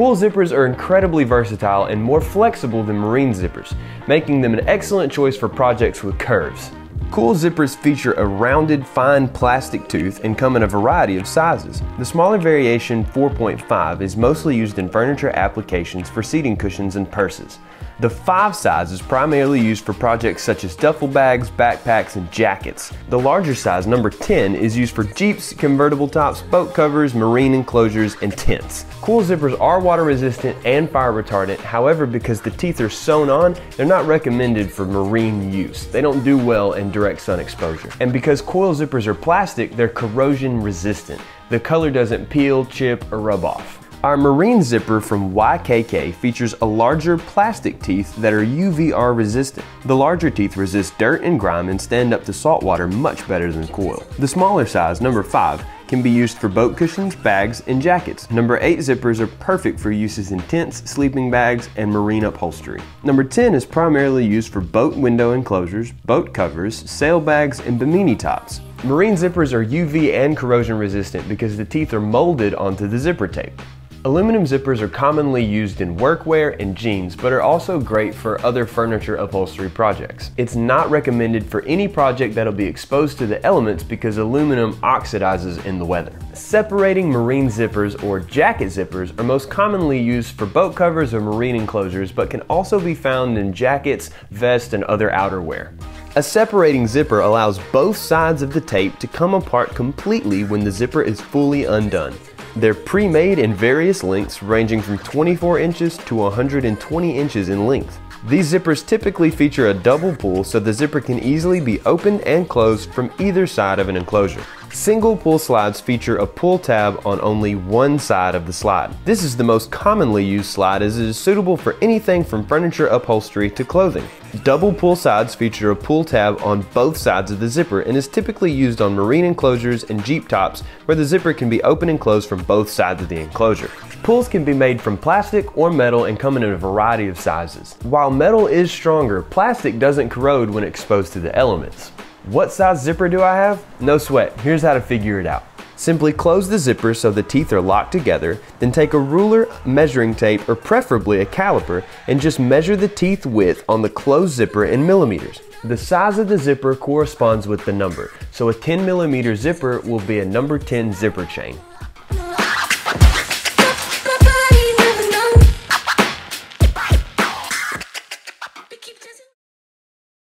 Coil zippers are incredibly versatile and more flexible than marine zippers, making them an excellent choice for projects with curves. Coil zippers feature a rounded, fine plastic tooth and come in a variety of sizes. The smaller variation 4.5 is mostly used in furniture applications for seating cushions and purses. The 5 size is primarily used for projects such as duffel bags, backpacks, and jackets. The larger size, number 10, is used for Jeeps, convertible tops, boat covers, marine enclosures, and tents. Coil zippers are water resistant and fire retardant, however, because the teeth are sewn on, they're not recommended for marine use. They don't do well in direct sun exposure. And because coil zippers are plastic, they're corrosion resistant. The color doesn't peel, chip, or rub off. Our marine zipper from YKK features a larger plastic teeth that are UVR resistant. The larger teeth resist dirt and grime and stand up to salt water much better than coil. The smaller size, number 5, can be used for boat cushions, bags, and jackets. Number 8 zippers are perfect for uses in tents, sleeping bags, and marine upholstery. Number 10 is primarily used for boat window enclosures, boat covers, sail bags, and bimini tops. Marine zippers are UV and corrosion resistant because the teeth are molded onto the zipper tape. Aluminum zippers are commonly used in workwear and jeans, but are also great for other furniture upholstery projects. It's not recommended for any project that'll be exposed to the elements because aluminum oxidizes in the weather. Separating marine zippers or jacket zippers are most commonly used for boat covers or marine enclosures, but can also be found in jackets, vests, and other outerwear. A separating zipper allows both sides of the tape to come apart completely when the zipper is fully undone. They're pre-made in various lengths ranging from 24 inches to 120 inches in length. These zippers typically feature a double pull so the zipper can easily be opened and closed from either side of an enclosure. Single pull slides feature a pull tab on only one side of the slide. This is the most commonly used slide as it is suitable for anything from furniture upholstery to clothing. Double pull sides feature a pull tab on both sides of the zipper and is typically used on marine enclosures and Jeep tops where the zipper can be open and closed from both sides of the enclosure. Pulls can be made from plastic or metal and come in a variety of sizes. While metal is stronger, plastic doesn't corrode when exposed to the elements. What size zipper do I have? No sweat, here's how to figure it out. Simply close the zipper so the teeth are locked together, then take a ruler, measuring tape, or preferably a caliper, and just measure the teeth width on the closed zipper in millimeters. The size of the zipper corresponds with the number, so a 10 millimeter zipper will be a number 10 zipper chain.